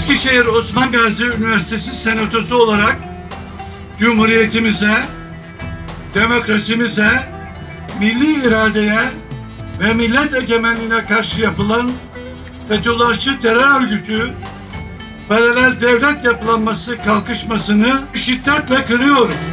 Eskişehir Osman Gazi Üniversitesi Senatosu olarak Cumhuriyetimize, demokrasimize, milli iradeye ve millet egemenliğine karşı yapılan Fethullahçı terör örgütü paralel devlet yapılanması kalkışmasını şiddetle kırıyoruz.